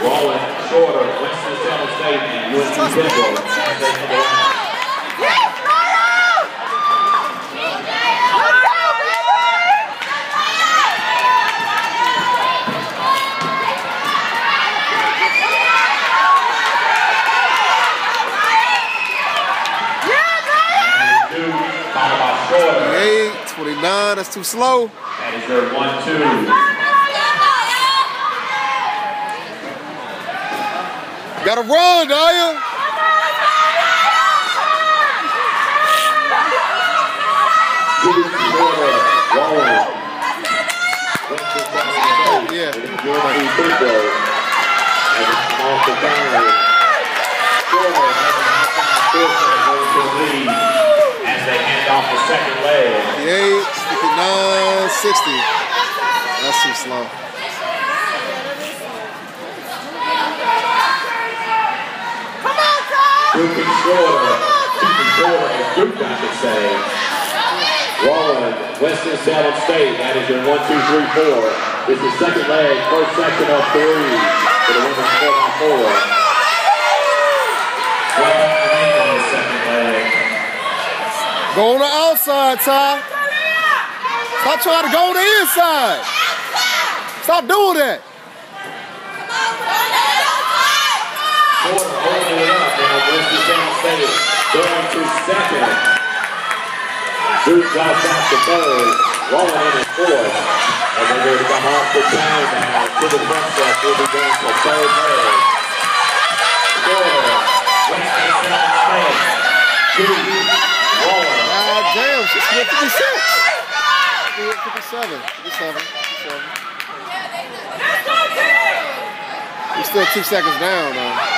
Roland Shorter, Winston-Salem State, and UNC Pembroke as they come around. Duke, followed by Shorter. 28, 29, that's too slow. That is their one-two. Gotta run, Daya. Duke, Shorter, Roland. Winston-Salem State. Yeah. and UNC Pembroke as it come off the counter. Shorter has an outside portion and goes to the lead as they hand off the second leg. 58, 59, 60. That's too slow. Duke and Shorter, Duke and Duke, I should say. Roland, Winston-Salem State, that is your one, two, three, four. This is second leg, first section of three for the women's four by four. One minute remaining on the second leg. Go on the outside, Ty. Stop trying to go on the inside. Stop doing that. Shorter holding it up now, Winston-Salem State going to second. Duke drops out to third, Roland in at fourth. And they're going to come off the time now to the front set. We'll be going to third leg. Shorter, Winston-Salem State, Duke, Roland. God damn, she's still 56. She hit 57, 57, 57. We're still two seconds down, though.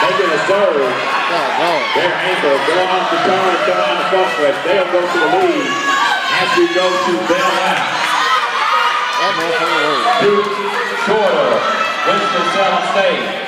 making a serve. God, no. Their ankle going off the turn, going on the front stretch. They'll go to the lead as we go to bail out. That motherfucker hurt. Duke, Shorter, Winston-Salem State.